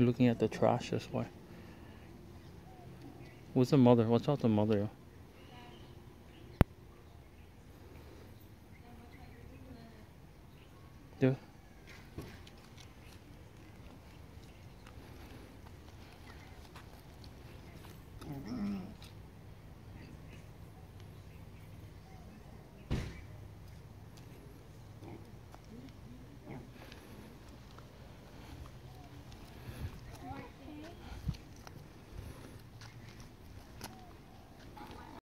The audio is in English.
looking at the trash this way. What's the mother? What's out the mother? Do.